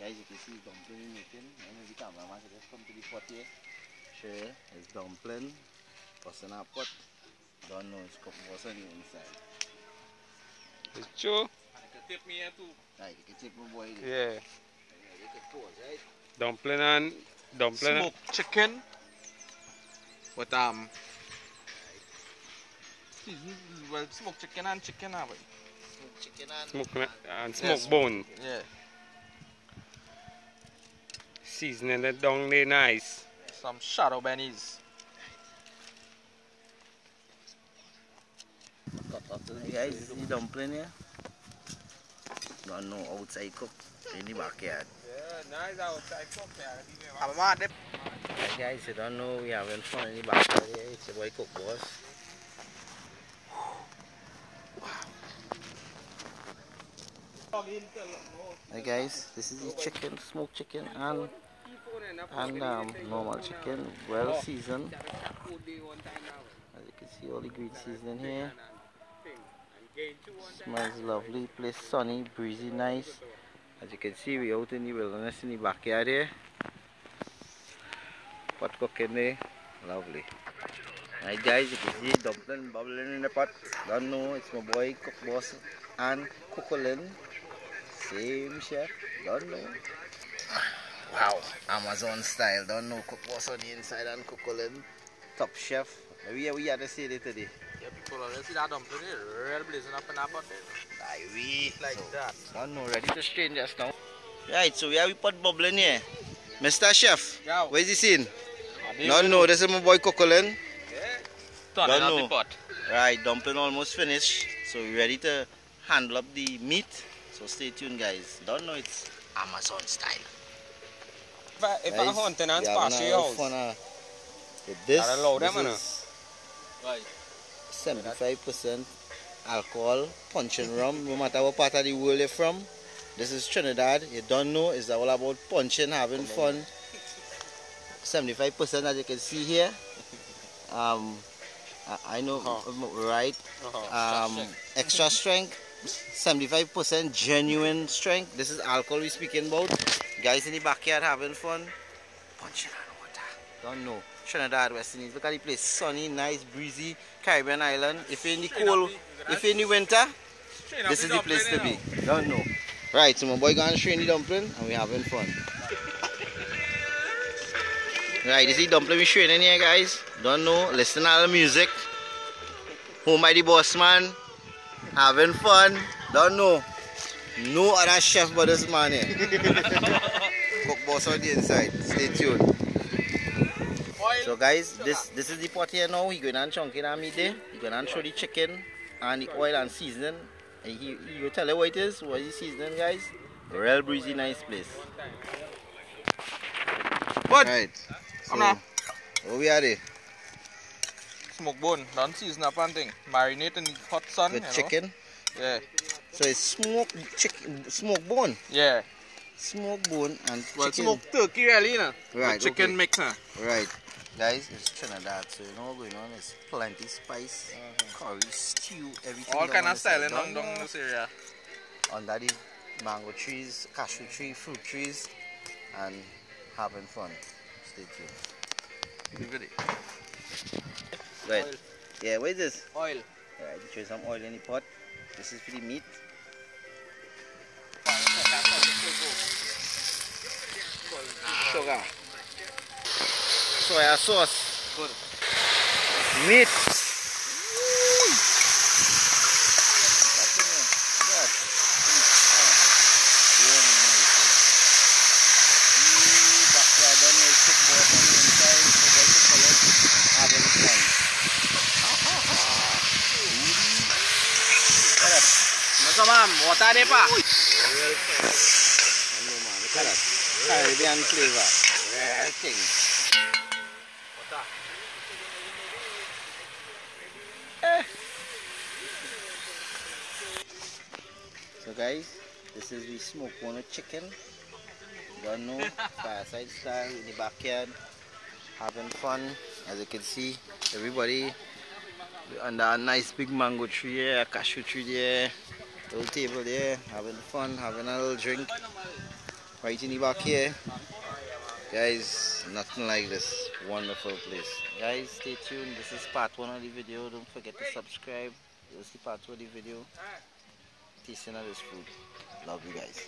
Guys, you can see dumpling making. And the cameraman can just come to the pot here. Show his dumpling. Busting our pot. Don't know it's cooked what's on the inside. It's true. Tip me here too. Right, you can take my boy there. Yeah. You can pause, right? Dumpling and dumpling. and- Smoked chicken with um. Well, smoked chicken and chicken, ah, boy. Smoked chicken and Smoke and, and Yes. smoke bone. Yeah. Seasoning it down there nice. Some shadow bennies. cut guys. This is the dumpling here. Don't know outside cook in the backyard. Yeah, nice outside cook I'm mad. eh? Right guys, you don't know we having fun in the backyard here. It's your boy Cook Boss. Hey guys, this is the chicken, smoked chicken and and um, normal chicken, well seasoned. As you can see, all the green seasoning here. Smells lovely. Place sunny, breezy, nice. As you can see, we out in the wilderness in the backyard here. Pot cooking there, lovely. Right guys, you can see dumpling bubbling in the pot. Don't know, it's my boy Cook Boss and Cookolin. Same chef, don't know. Wow, Amazon style, don't know Cook Boss on the inside and cook Cookolin. Top chef. We, we had to say it today. Yeah, people already see that dumpling there, real blazing up in that there. Aye, we. Like so, that. Don't know, ready to strain just now. Right, so we have we pot bubbling here. Mr. Chef, Yeah. where's the scene? They No, no, this is my boy Cookolin. Turn Don't know. the pot. Right, dumpling almost finished. So we're ready to handle up the meat. So stay tuned guys. Don't know it's Amazon style. If I, if I Guys, hunting and we having spash a your lot of house. fun, uh, with this, Gotta them, this is Right. 75% alcohol, puncheon rum, no matter what part of the world you're from. This is Trinidad. You don't know, it's all about puncheon, having fun. 75% as you can see here. Um, I, I know, Uh-huh. right? Uh-huh. um, extra strength, 75% genuine strength. This is alcohol we're speaking about. Guys in the backyard having fun. Puncheon on water. Don't know. Trinidad, West Indies. Look at the place. Sunny, nice, breezy. Caribbean island. If you're in the cold, if you're in the winter, this is the place to be. Don't know. Right, so my boy gonna strain the dumpling and we having fun. Right, this is the dumpling we straining here guys. Don't know, listen to all the music. Home by the boss man. Having fun. Don't know. No other chef but this man here. Eh? Cook boss on the inside. Stay tuned. So guys, this this is the pot here now. He going and chunking on meat there. He going and throw the chicken and the oil and seasoning. And he, he will tell you what it is. What is the seasoning guys? Real breezy nice place. What? Right. So, Come now. where we are there? Smoke bone, don't season up and. Marinate in hot sun. With you know. chicken. Yeah. So it's smoked chicken, smoked bone, Yeah. smoked bone and Well, chicken. smoked turkey really, you know. Right, With chicken okay. mix, huh? Right, guys, it's Trinidad, so you know what's going on. It's plenty spice, mhm. curry, stew, everything. All kind of the side. styling Down down, down this area. under the mango trees, cashew tree, fruit trees, and having fun. Stay tuned. Leave it. Right. Oil. Yeah, what is this? Oil. Right, throw some oil in the pot. This is for the meat. Sugar. Soya sauce. Good. Meat. Masa mam, water deh pak. Caribbean flavor. Thing. So guys, this is the smoked bone chicken. Don't know, fireside style in the backyard, having fun. As you can see, everybody under a nice big mango tree here, a cashew tree there, little table there, having fun, having a little drink. Right in the back here. Guys, nothing like this wonderful place. Guys, stay tuned. This is part one of the video. Don't forget to subscribe. You'll see part two of the video. Tasting of this food. Love you guys.